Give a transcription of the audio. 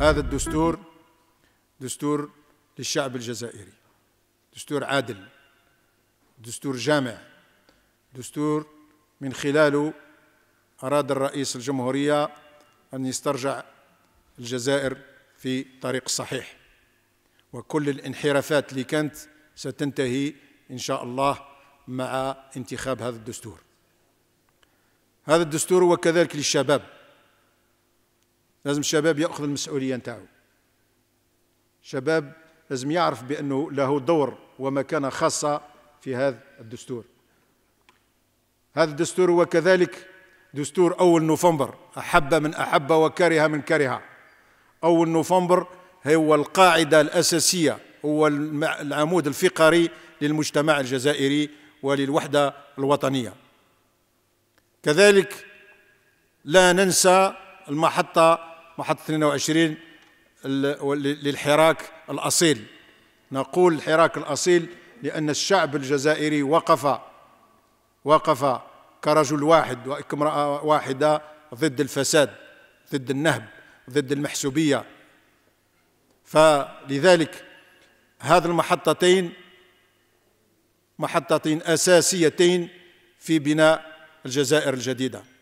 هذا الدستور دستور للشعب الجزائري دستور عادل دستور جامع دستور من خلاله أراد الرئيس الجمهورية أن يسترجع الجزائر في طريق الصحيح وكل الانحرافات اللي كانت ستنتهي إن شاء الله مع انتخاب هذا الدستور. هذا الدستور هو كذلك للشباب. لازم الشباب يأخذ المسؤولية نتاعو. شباب لازم يعرف بأنه له دور ومكانة خاصة في هذا الدستور. هذا الدستور هو كذلك دستور أول نوفمبر. أحب من أحب وكره من كره أول نوفمبر هو القاعدة الأساسية هو العمود الفقري للمجتمع الجزائري وللوحدة الوطنية. كذلك لا ننسى المحطة محطة 22 للحراك الأصيل. نقول الحراك الأصيل لأن الشعب الجزائري وقف وقف كرجل واحد وكامرأة واحدة ضد الفساد ضد النهب ضد المحسوبية. فلذلك هذه المحطتين محطتين أساسيتين في بناء الجزائر الجديدة.